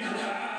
Hallelujah.